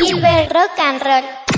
Gilbert Rock and Roll.